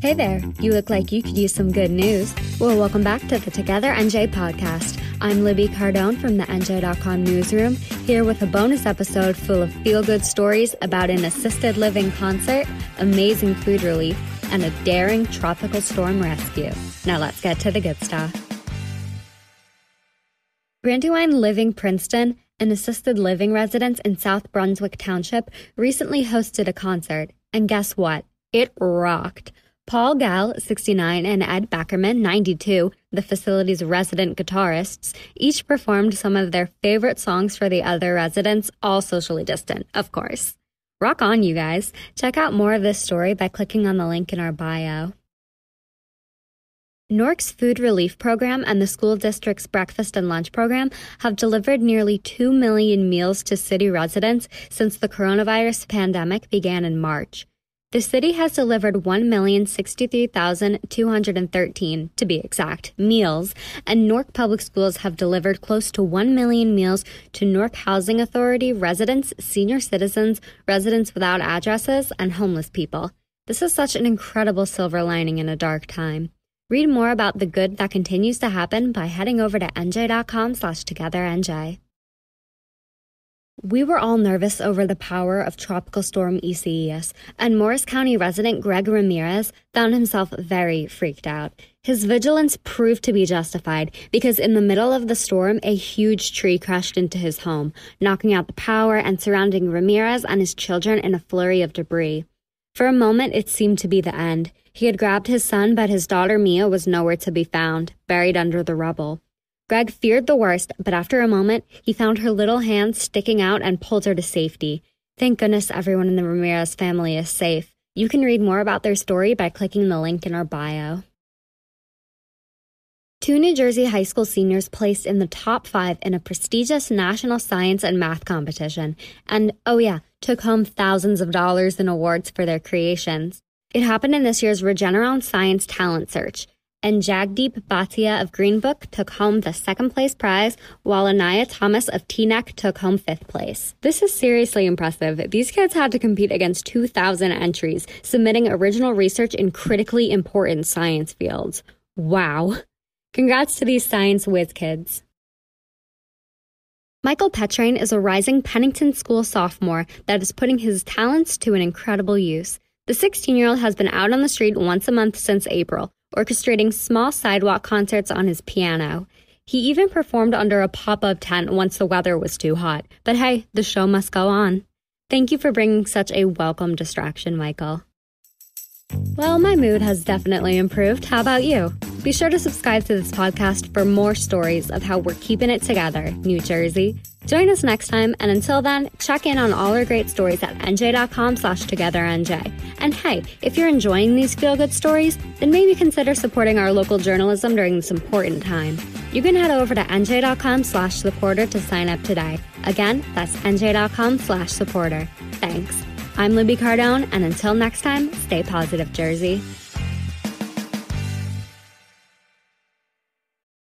Hey there, you look like you could use some good news. Well, welcome back to the Together NJ podcast. I'm Libby Cardone from the NJ.com newsroom, here with a bonus episode full of feel good stories about an assisted living concert, amazing food relief, and a daring tropical storm rescue. Now let's get to the good stuff. Brandywine Living Princeton, an assisted living residence in South Brunswick Township, recently hosted a concert. And guess what? It rocked. Paul Gall, 69, and Ed Backerman, 92, the facility's resident guitarists, each performed some of their favorite songs for the other residents, all socially distant, of course. Rock on, you guys. Check out more of this story by clicking on the link in our bio. Newark's Food Relief Program and the school district's breakfast and lunch program have delivered nearly 2 million meals to city residents since the coronavirus pandemic began in March. The city has delivered 1,063,213, to be exact, meals, and Newark Public Schools have delivered close to 1 million meals to Newark Housing Authority residents, senior citizens, residents without addresses, and homeless people. This is such an incredible silver lining in a dark time. Read more about the good that continues to happen by heading over to nj.com slash togethernj. We were all nervous over the power of Tropical Storm Isaias, and Morris County resident Greg Ramirez found himself very freaked out. His vigilance proved to be justified because in the middle of the storm, a huge tree crashed into his home, knocking out the power and surrounding Ramirez and his children in a flurry of debris. For a moment, it seemed to be the end. He had grabbed his son, but his daughter Mia was nowhere to be found, buried under the rubble. Greg feared the worst, but after a moment, he found her little hand sticking out and pulled her to safety. Thank goodness everyone in the Ramirez family is safe. You can read more about their story by clicking the link in our bio. Two New Jersey high school seniors placed in the top five in a prestigious national science and math competition, and oh yeah, took home thousands of dollars in awards for their creations. It happened in this year's Regeneron Science Talent Search and Jagdeep Bhatia of Green Brook took home the second place prize, while Anaya Thomas of TNEC took home fifth place. This is seriously impressive. These kids had to compete against 2,000 entries, submitting original research in critically important science fields. Wow. Congrats to these science whiz kids. Michael Petrain is a rising Pennington School sophomore that is putting his talents to an incredible use. The 16 year old has been out on the street once a month since April, orchestrating small sidewalk concerts on his piano. He even performed under a pop up tent once the weather was too hot. But hey, the show must go on. Thank you for bringing such a welcome distraction, Michael. Well, my mood has definitely improved. How about you? Be sure to subscribe to this podcast for more stories of how we're keeping it together, New Jersey. Join us next time, and until then, check in on all our great stories at nj.com slash togethernj. And hey, if you're enjoying these feel-good stories, then maybe consider supporting our local journalism during this important time. You can head over to nj.com slash supporter to sign up today. Again, that's nj.com slash supporter. Thanks. I'm Libby Cardone, and until next time, stay positive, Jersey.